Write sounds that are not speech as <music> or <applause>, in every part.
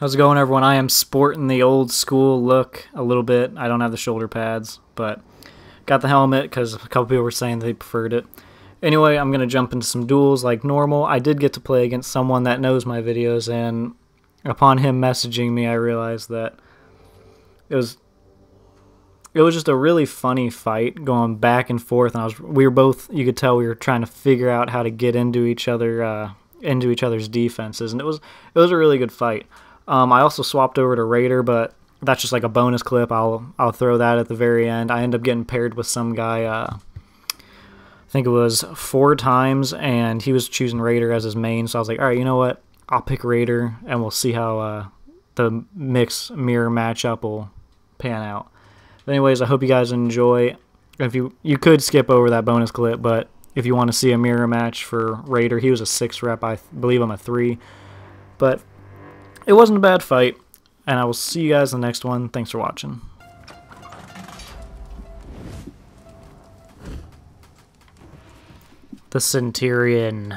How's it going, everyone? I am sporting the old school look a little bit. I don't have the shoulder pads, but got the helmet because a couple people were saying they preferred it. Anyway, I'm going to jump into some duels like normal. I did get to play against someone that knows my videos, and upon him messaging me, I realized that it was it was just a really funny fight going back and forth and I was we were both you could tell we were trying to figure out how to get into each other uh, into each other's defenses and it was it was a really good fight. Um, I also swapped over to Raider, but that's just like a bonus clip. I'll I'll throw that at the very end. I end up getting paired with some guy. Uh, I think it was four times, and he was choosing Raider as his main. So I was like, all right, you know what? I'll pick Raider, and we'll see how uh, the mix mirror matchup will pan out. But anyways, I hope you guys enjoy. If you you could skip over that bonus clip, but if you want to see a mirror match for Raider, he was a six rep. I believe I'm a three, but it wasn't a bad fight, and I will see you guys in the next one. Thanks for watching. The Centurion.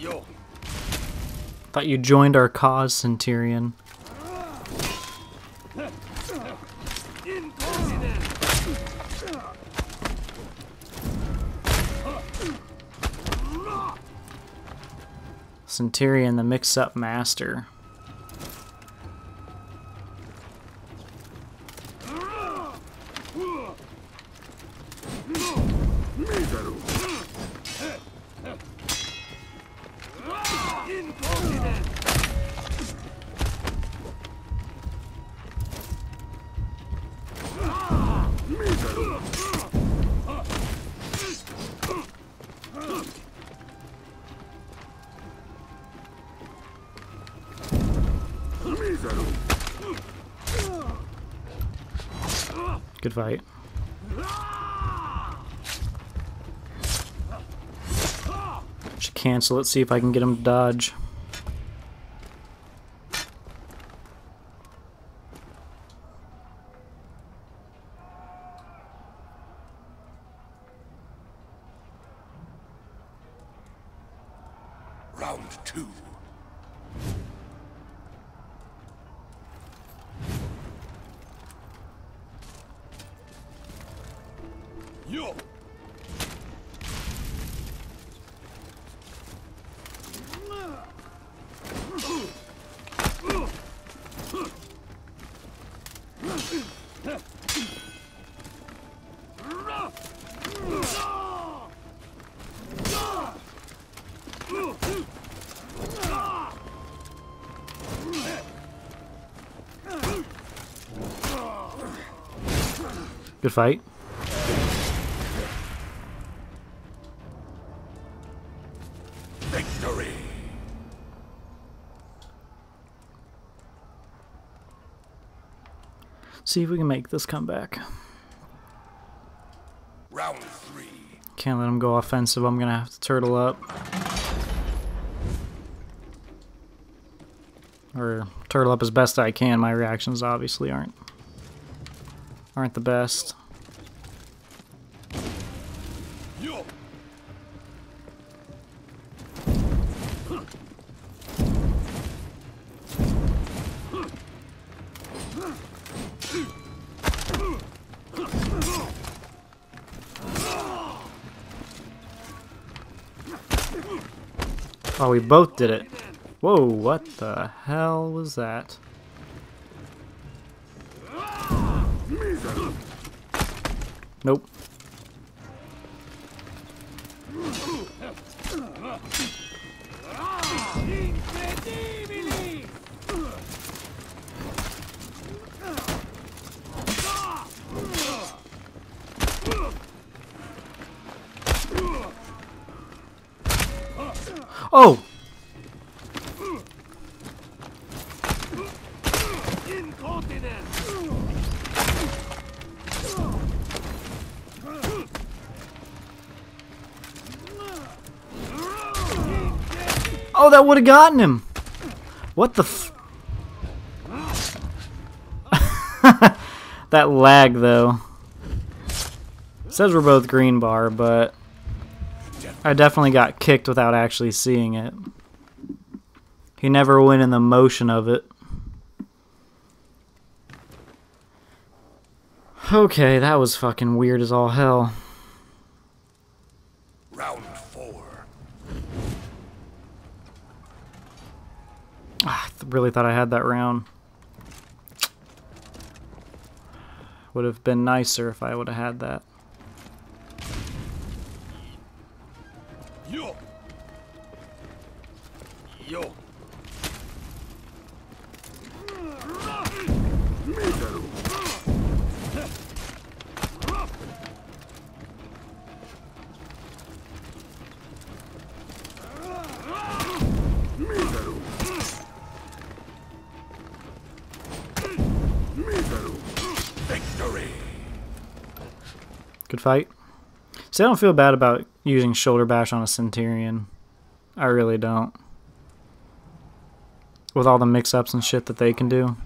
Yo. Thought you joined our cause, Centurion. Centurion, the mix-up master. Good fight. Should cancel it, see if I can get him to dodge. Good fight. Victory. See if we can make this comeback. Round three. Can't let him go offensive. I'm gonna have to turtle up. Or turtle up as best I can. My reactions obviously aren't aren't the best. Oh, we both did it. Whoa, what the hell was that? Nope. Would have gotten him! What the <laughs> That lag, though. says we're both green bar, but... I definitely got kicked without actually seeing it. He never went in the motion of it. Okay, that was fucking weird as all hell. Round four. Ah, I th- really thought I had that round. Would have been nicer if I would have had that. Good fight. See, I don't feel bad about using shoulder bash on a Centurion. I really don't. With all the mix-ups and shit that they can do.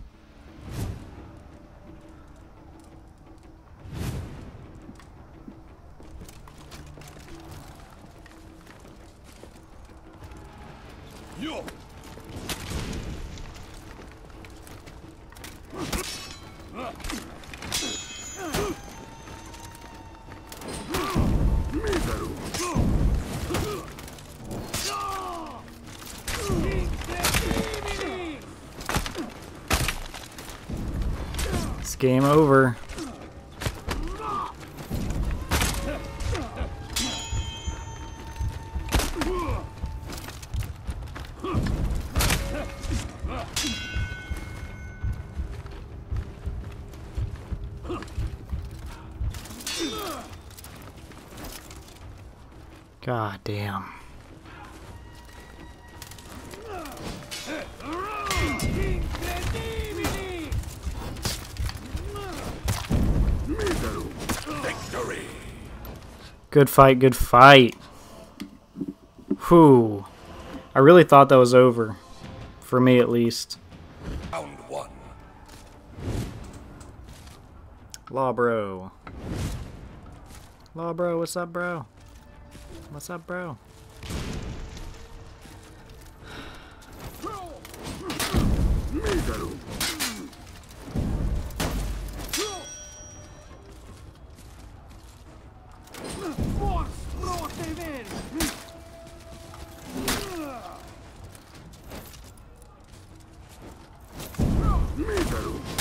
God damn. Victory. Good fight, good fight. Whew. I really thought that was over. For me, at least. Round one. Law bro. Law bro, what's up, bro? What's up, bro? Good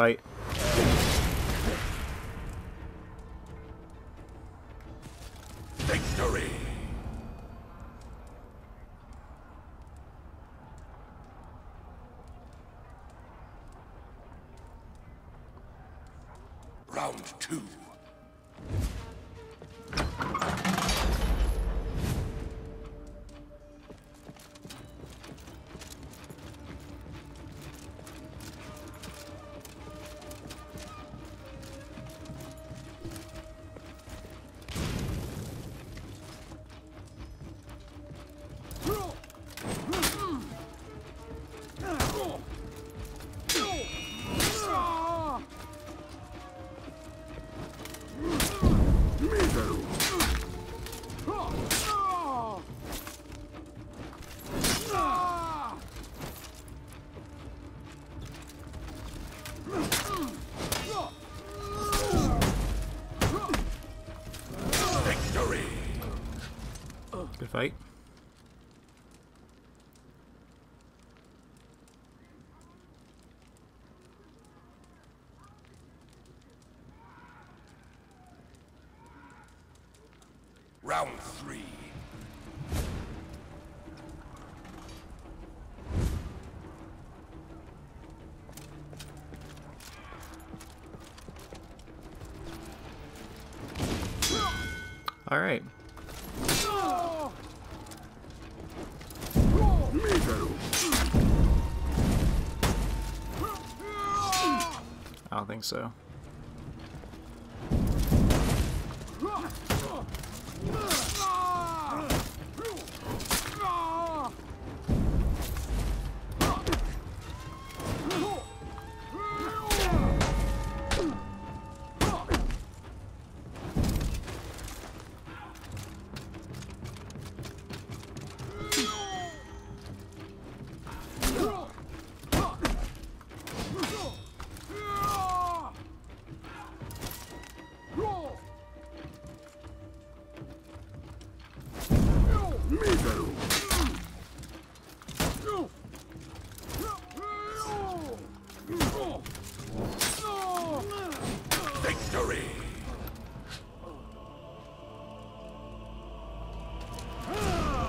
fight. All right. I don't think so.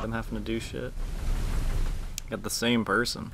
Them having to do shit. Got the same person.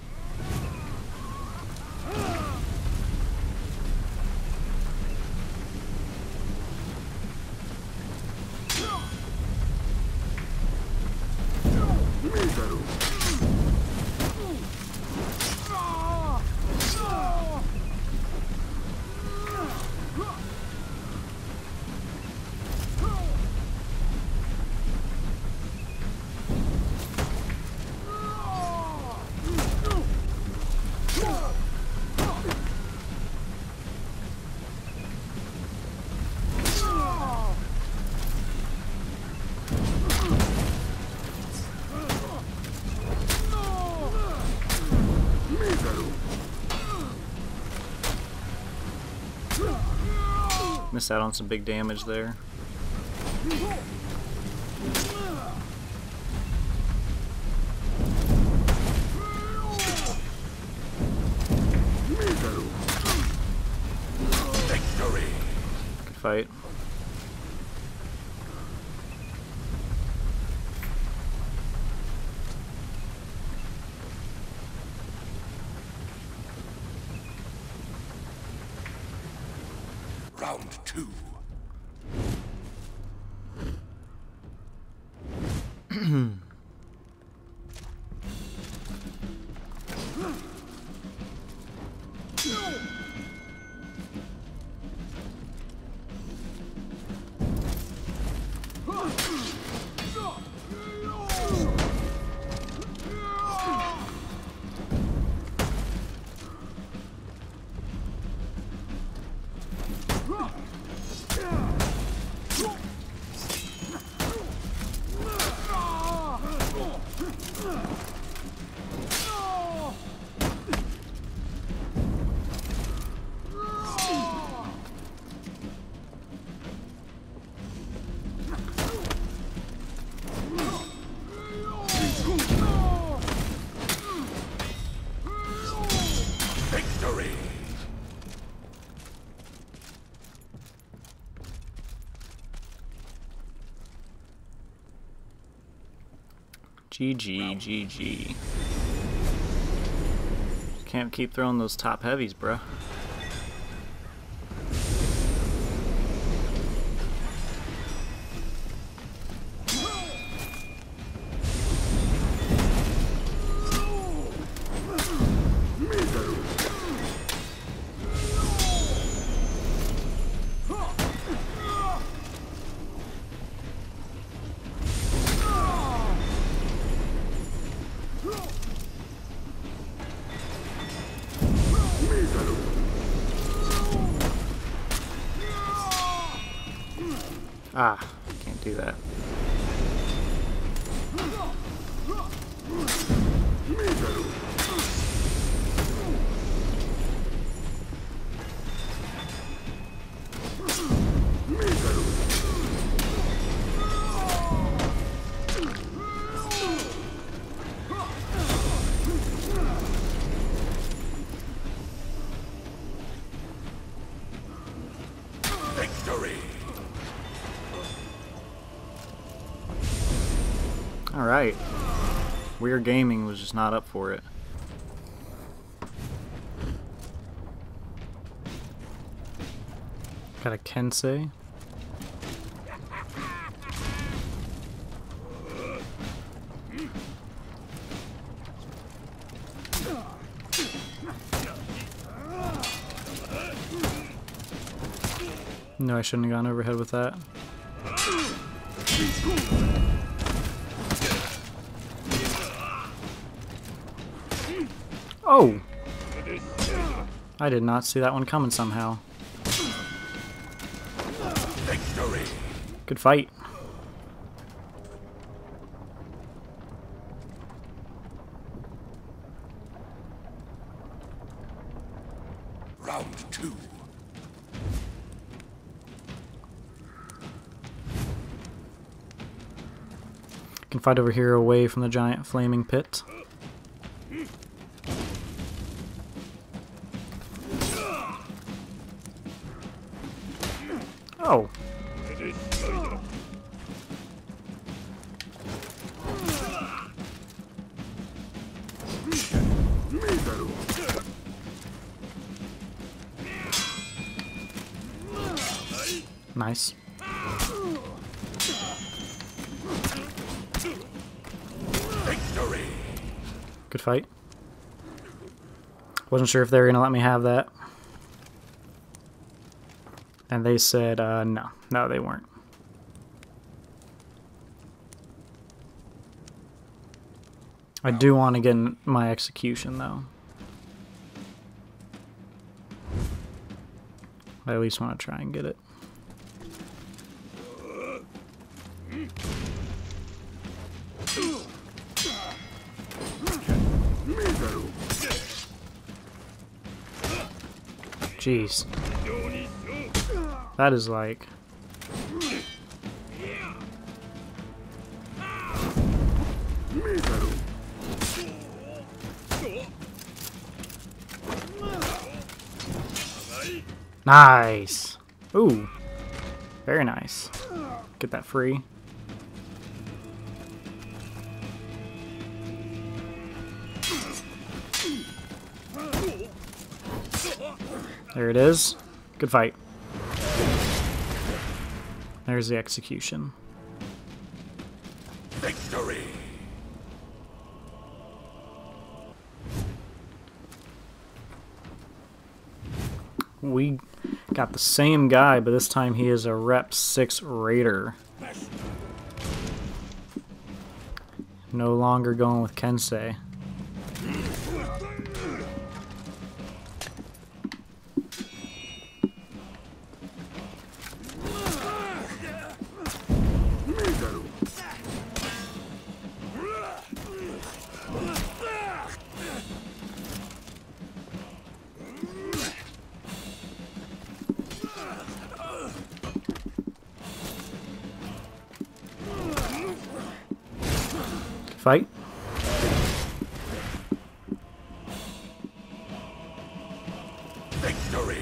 Missed out on some big damage there. Good fight. GG, GG. Can't keep throwing those top heavies, bruh. Ah, can't do that. Gaming was just not up for it. Got a Kensei. No, I shouldn't have gone overhead with that. Oh! I did not see that one coming somehow. Victory! Good fight. Round two. Can fight over here away from the giant flaming pit. Nice. Victory! Good fight. Wasn't sure if they were gonna let me have that. And they said, uh, no. No, they weren't. I do want to get my execution, though. I at least want to try and get it. Jeez. That is like... Nice! Ooh. Very nice. Get that free. There it is. Good fight. There's the execution. Got the same guy, but this time he is a Rep 6 Raider. No longer going with Kensei. Fight. Victory!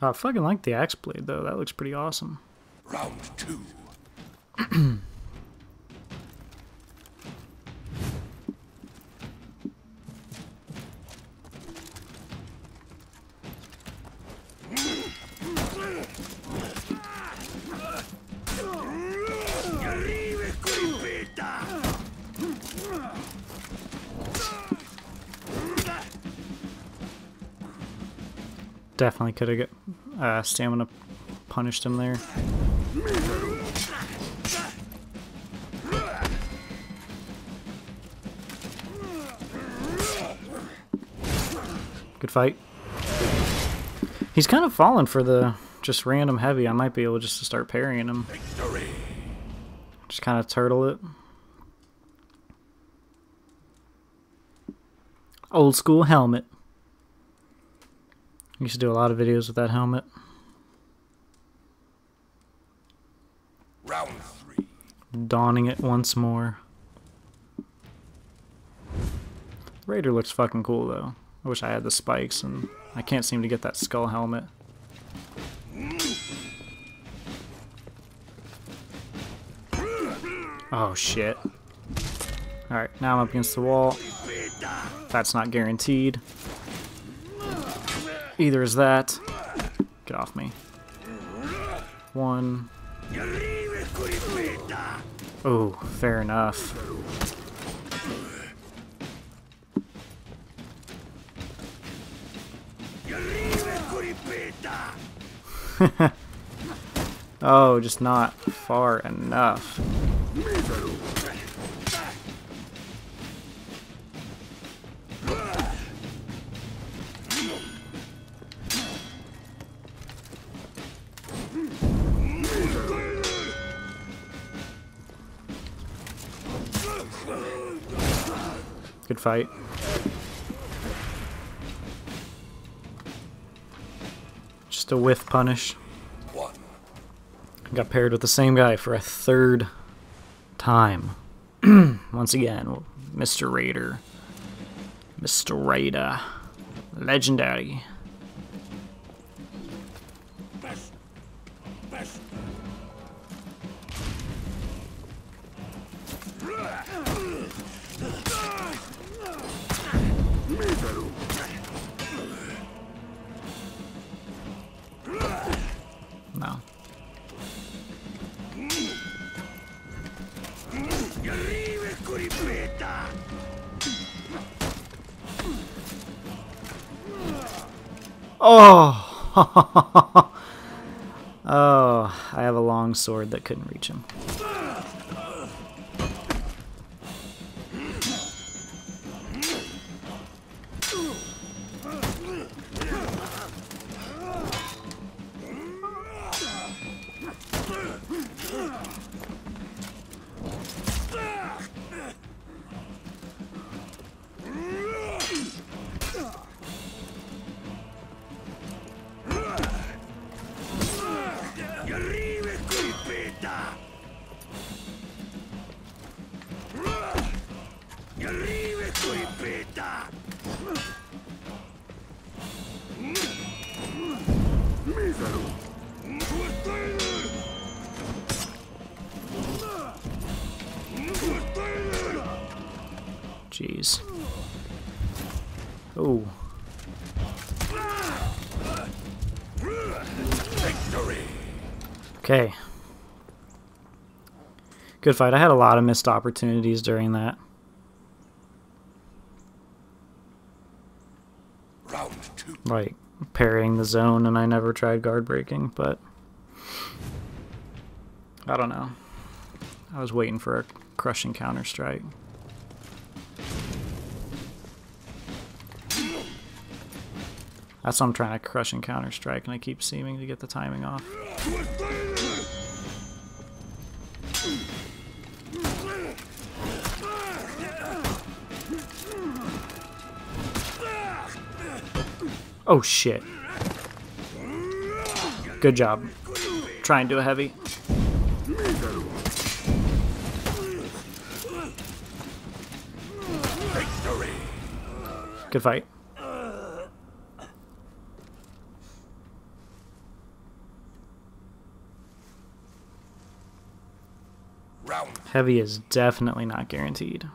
I fucking like the axe blade though. That looks pretty awesome. Round two. <clears throat> Definitely could have get uh, stamina punished him there. Good fight. He's kind of fallen for the just random heavy. I might be able just to start parrying him. Just kind of turtle it. Old school helmet. Used to do a lot of videos with that helmet. Round three. Donning it once more. Raider looks fucking cool though. I wish I had the spikes and I can't seem to get that skull helmet. Oh shit. Alright, now I'm up against the wall. That's not guaranteed. Either is that. Get off me. One. Oh, fair enough. <laughs> oh, just not far enough. Fight. Just a whiff punish. Got paired with the same guy for a third time. <clears throat> Once again, Mr. Raider. Mr. Raider. Legendary. Oh! <laughs> oh, I have a long sword that couldn't reach him. Mísero! Jeez. Oh, Victory! okay. Good fight. I had a lot of missed opportunities during that. Round two. Like parrying the zone, and I never tried guard breaking, but I don't know. I was waiting for a crushing counter strike. That's what I'm trying to crush and counter strike, and I keep seeming to get the timing off. Oh shit. Good job. Try and do a heavy. Good fight. Heavy is definitely not guaranteed.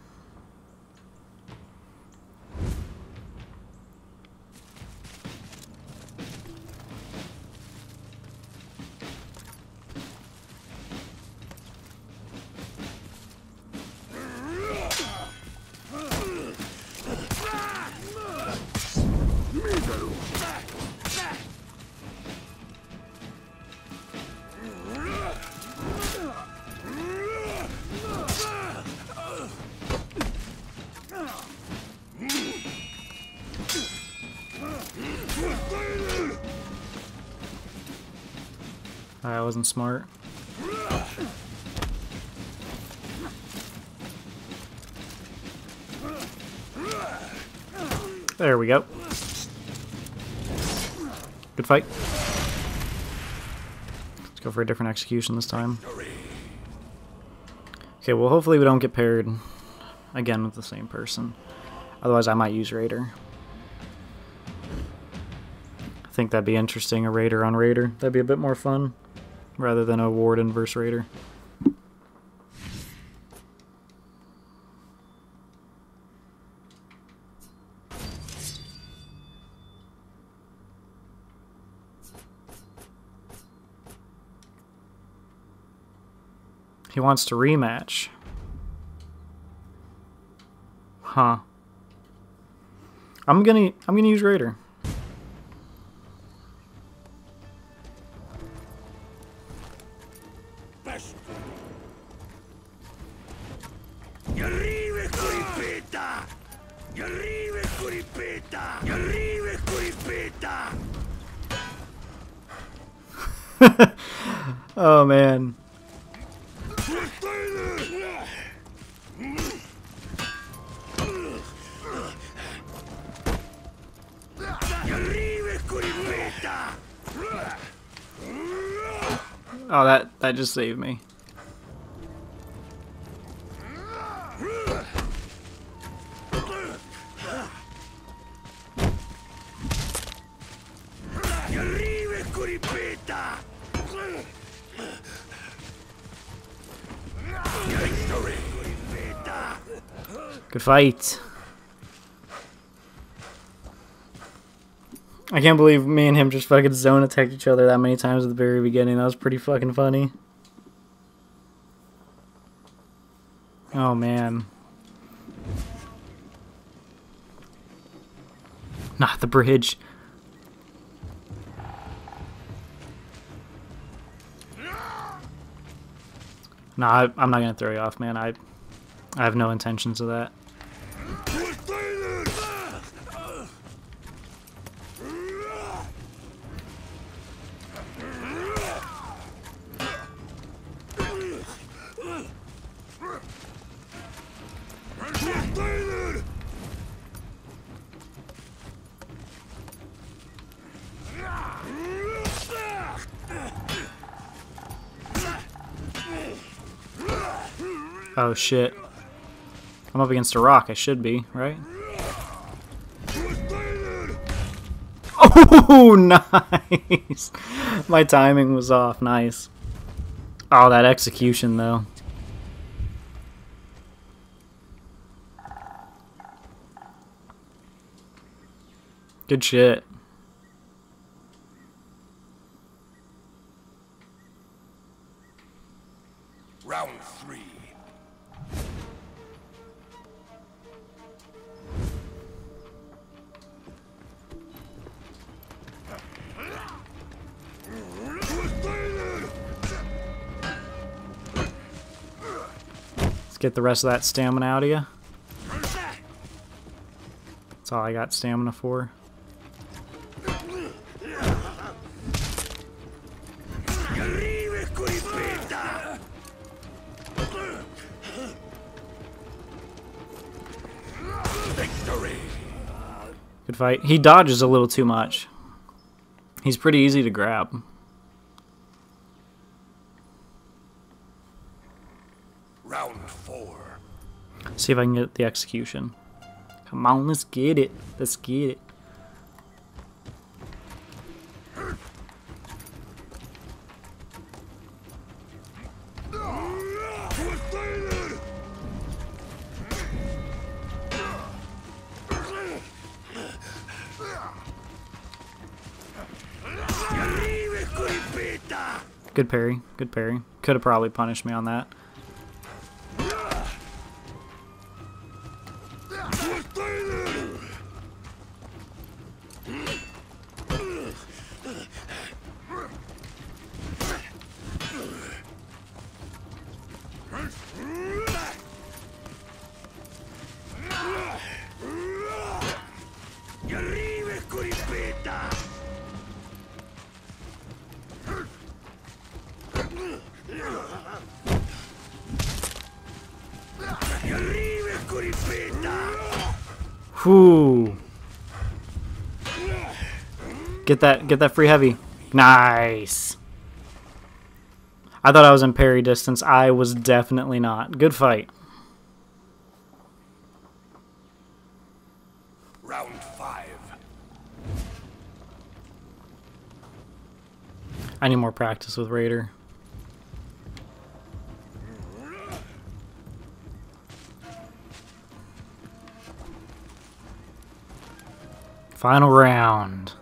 I wasn't smart. There we go. Good fight. Let's go for a different execution this time. Okay, well, hopefully we don't get paired again with the same person. Otherwise, I might use Raider. I think that'd be interesting, a Raider on Raider. That'd be a bit more fun, rather than a Warden versus Raider. He wants to rematch. Huh. I'm gonna I'm gonna use Raider. Just saved me. Good fight. I can't believe me and him just fucking zone attacked each other that many times at the very beginning. That was pretty fucking funny. Oh man. Not the bridge. No, I, I'm not gonna throw you off, man. I, I have no intentions of that. Oh shit. I'm up against a rock. I should be, right? Oh, <laughs> nice. My timing was off. Nice. Oh, that execution, though. Good shit. Get the rest of that stamina out of you. That's all I got stamina for. Good fight. He dodges a little too much. He's pretty easy to grab. Round four. See if I can get the execution. Come on, let's get it. Let's get it. Good parry. Good parry. Could have probably punished me on that. Whew. Get that get that free heavy. Nice. I thought I was in parry distance. I was definitely not. Good fight. Round five. I need more practice with Raider. Final round.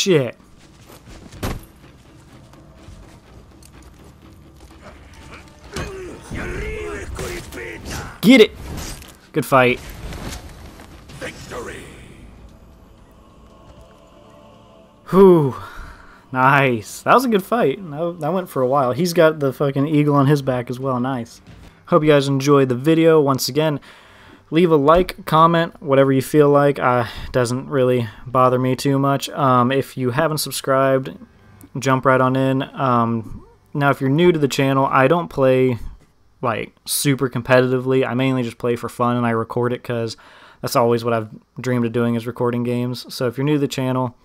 Shit. Get it! Good fight. Victory! Whew. Nice. That was a good fight. That went for a while. He's got the fucking eagle on his back as well. Nice. Hope you guys enjoyed the video. Once again, leave a like, comment, whatever you feel like. Uh, doesn't really bother me too much. Um, if you haven't subscribed, jump right on in. Um, now, if you're new to the channel, I don't play like super competitively. I mainly just play for fun and I record it because that's always what I've dreamed of doing is recording games. So if you're new to the channel,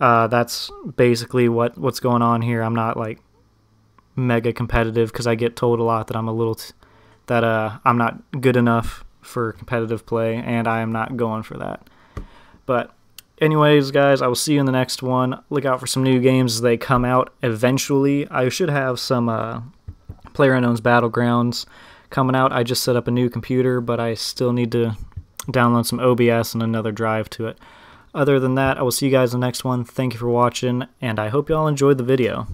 uh, that's basically what what's going on here. I'm not like mega competitive because I get told a lot that I'm a little that uh I'm not good enough for competitive play, and I am not going for that. But anyways, guys, I will see you in the next one. Look out for some new games as they come out eventually. I should have some uh, PlayerUnknown's Battlegrounds coming out. I just set up a new computer, but I still need to download some OBS and another drive to it. Other than that, I will see you guys in the next one. Thank you for watching, and I hope you all enjoyed the video.